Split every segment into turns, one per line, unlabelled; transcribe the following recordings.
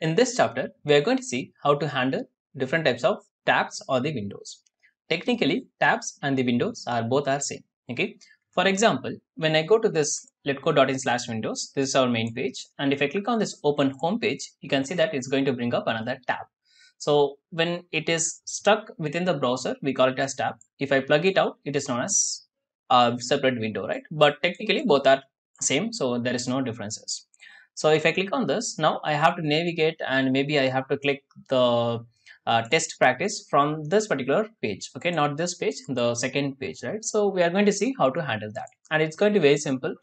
In this chapter, we are going to see how to handle different types of tabs or the windows. Technically, tabs and the windows are both are same. Okay. For example, when I go to this letcode.in slash windows, this is our main page. And if I click on this open home page, you can see that it's going to bring up another tab. So when it is stuck within the browser, we call it as tab. If I plug it out, it is known as a separate window, right? But technically both are same. So there is no differences. So if I click on this, now I have to navigate and maybe I have to click the uh, test practice from this particular page. Okay, not this page, the second page, right? So we are going to see how to handle that. And it's going to be very simple.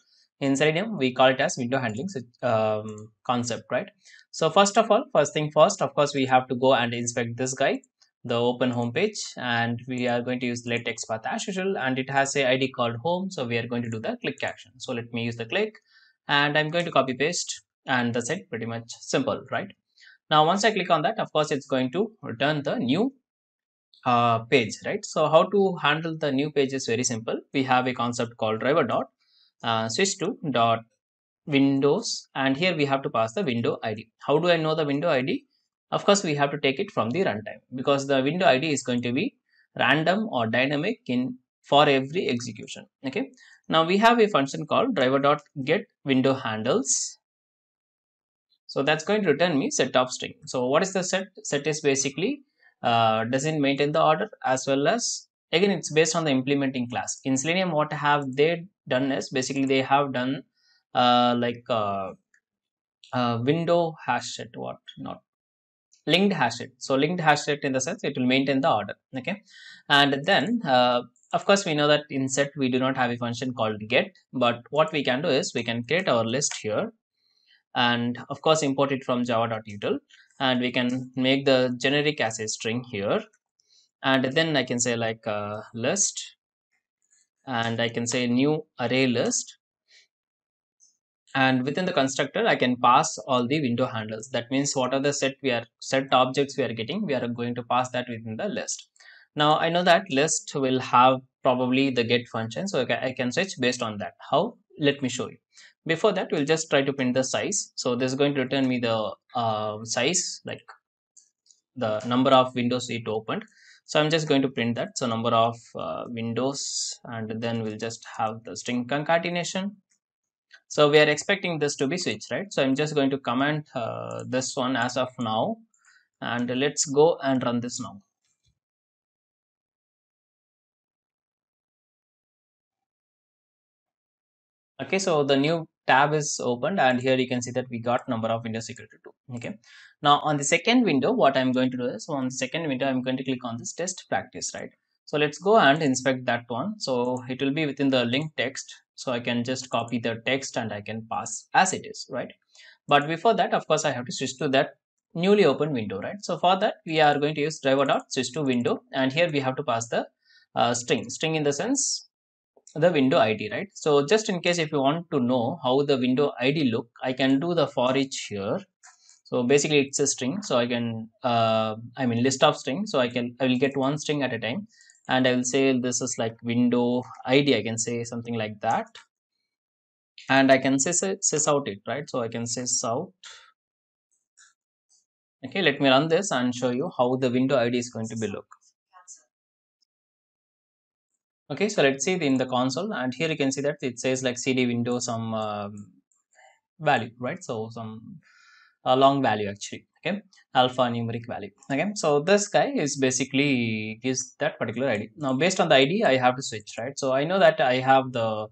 In Selenium, we call it as window handling um, concept, right? So first of all, first thing first, of course, we have to go and inspect this guy, the open home page, and we are going to use LetXPath as usual, and it has a ID called home. So we are going to do the click action. So let me use the click and I'm going to copy paste. And that's it. Pretty much simple right? Now once I click on that of course it's going to return the new uh, page right? So how to handle the new page is very simple. We have a concept called driver dot uh, switch to dot windows. And here we have to pass the window id how do i know the window id of course we have to take it from the runtime because the window id is going to be random or dynamic in for every execution. Okay now we have a function called driver dot get window handles. So that's going to return me set of string. So what is the set? Set is basically uh, doesn't maintain the order as well as again it's based on the implementing class. In selenium what have they done is basically they have done uh, like uh, uh, window hash set what not linked hash set. So linked hash set in the sense it will maintain the order okay? And then uh, of course we know that in set we do not have a function called get but what we can do is we can create our list here and of course import it from java.util and we can make the generic as a string here. And then i can say like uh, list and i can say new array list. And within the constructor i can pass all the window handles. That means what are the set we are set objects we are getting we are going to pass that within the list now I know that list will have probably the get function. So I can switch based on that. How? Let me show you. Before that, we'll just try to print the size. So this is going to return me the uh, size, like the number of windows it opened. So I'm just going to print that. So number of uh, windows and then we'll just have the string concatenation. So we are expecting this to be switched, right? So I'm just going to comment uh, this one as of now and let's go and run this now. Okay so the new tab is opened and here you can see that we got number of windows equal to 2 okay. Now on the second window what i'm going to do is on the second window i'm going to click on this test practice right? So let's go and inspect that one. So it will be within the link text. So i can just copy the text and i can pass as it is right? But before that of course i have to switch to that newly opened window right? So for that we are going to use driver dot switch to window. And here we have to pass the uh, string. String in the sense the window id right? So just in case if you want to know how the window id look i can do the for each here. So basically it's a string. So i can uh, i mean list of string so i can i will get one string at a time. And i will say this is like window id i can say something like that. And i can say sys out it right? So i can say out. Okay let me run this and show you how the window id is going to be look okay so let's see in the console and here you can see that it says like cd window some um, value right? So some uh, long value actually okay? Alpha numeric value okay? So this guy is basically gives that particular id now based on the id i have to switch right? So i know that i have the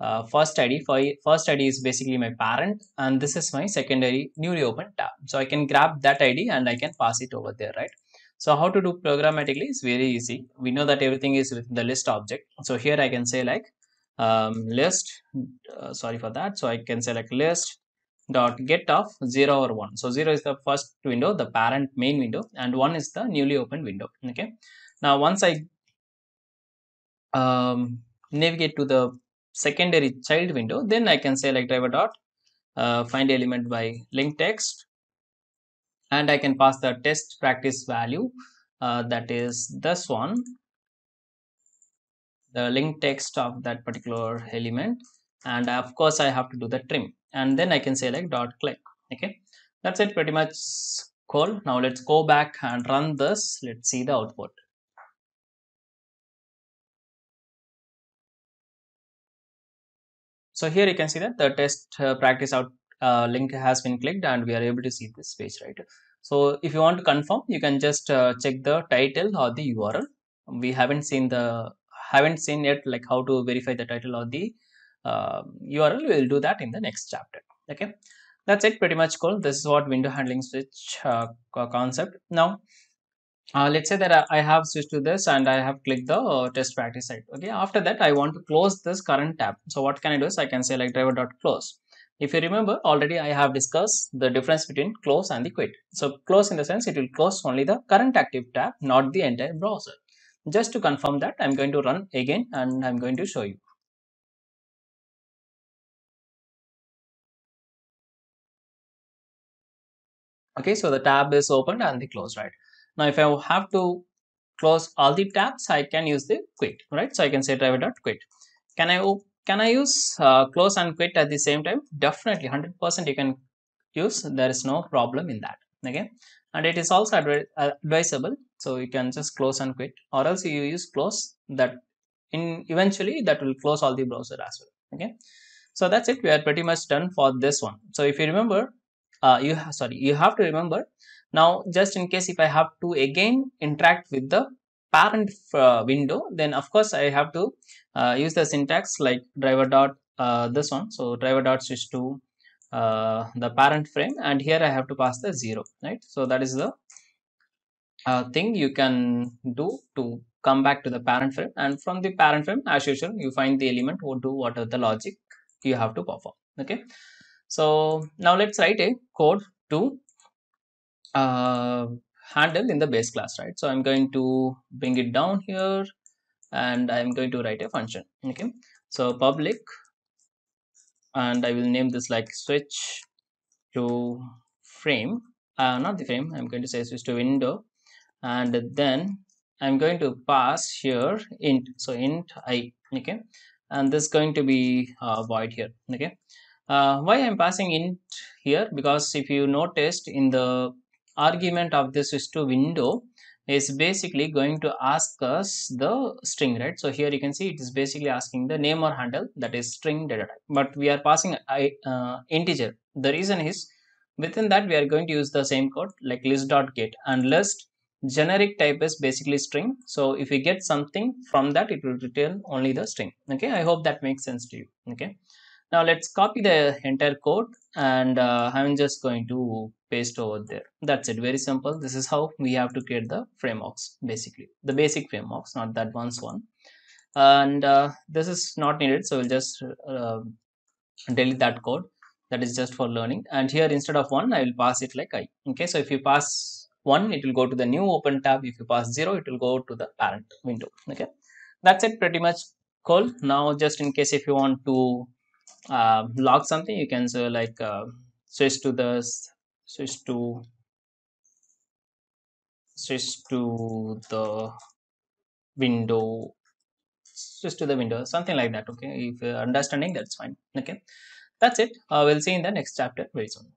uh, first id for first id is basically my parent and this is my secondary newly opened tab. So i can grab that id and i can pass it over there right so how to do programmatically is very easy. We know that everything is within the list object. So here I can say like um, list, uh, sorry for that. So I can say like list dot get of 0 or 1. So 0 is the first window, the parent main window and 1 is the newly opened window. Okay. Now once I um, navigate to the secondary child window, then I can say like driver dot uh, find element by link text and I can pass the test practice value uh, that is this one. The link text of that particular element. And of course I have to do the trim. And then I can say like dot click okay? That's it pretty much cool now let's go back and run this. Let's see the output. So here you can see that the test uh, practice out uh, link has been clicked and we are able to see this page right so if you want to confirm you can just uh, check the title or the url we haven't seen the haven't seen yet like how to verify the title or the url we will do that in the next chapter okay that's it pretty much cool this is what window handling switch uh, concept now uh, let's say that I have switched to this and I have clicked the uh, test practice site. Okay, after that I want to close this current tab. So what can I do is I can say like driver dot close. If you remember already I have discussed the difference between close and the quit. So close in the sense it will close only the current active tab, not the entire browser. Just to confirm that I'm going to run again and I'm going to show you. Okay, so the tab is opened and the close, right? Now, if I have to close all the tabs, I can use the quit, right? So I can say driver dot quit. Can I can I use uh, close and quit at the same time? Definitely, hundred percent you can use. There is no problem in that. Okay, and it is also advi advisable. So you can just close and quit, or else you use close. That in eventually that will close all the browser as well. Okay, so that's it. We are pretty much done for this one. So if you remember, uh, you have sorry, you have to remember now, just in case if I have to again interact with the parent uh, window, then of course I have to uh, use the syntax like driver dot uh, this one. So driver dot switch to uh, the parent frame and here I have to pass the zero, right? So that is the uh, thing you can do to come back to the parent frame and from the parent frame as usual you find the element or do whatever the logic you have to perform okay so now let's write a code to uh, handle in the base class, right? So I'm going to bring it down here and I'm going to write a function. Okay. So public and I will name this like switch to frame, uh, not the frame, I'm going to say switch to window and then I'm going to pass here int. So int i, okay. And this is going to be uh, void here, okay. Uh, why I'm passing int here because if you noticed in the argument of this is to window is basically going to ask us the string right? So here you can see it is basically asking the name or handle that is string data type. But we are passing a uh, integer. The reason is within that we are going to use the same code like list.get and list generic type is basically string. So if we get something from that it will return only the string. Okay? I hope that makes sense to you. Okay now let's copy the entire code and uh, I'm just going to paste over there. That's it. Very simple. This is how we have to create the frameworks basically. The basic frameworks, not the advanced one. And uh, this is not needed. So we'll just uh, delete that code. That is just for learning. And here instead of one, I will pass it like I. Okay. So if you pass one, it will go to the new open tab. If you pass zero, it will go to the parent window. Okay. That's it pretty much cool. Now just in case if you want to uh, log something you can say like uh, switch to the switch to switch to the window switch to the window something like that okay? If you're understanding that's fine okay? That's it. Uh, we'll see in the next chapter very soon